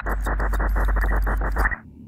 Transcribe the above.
フフフフ。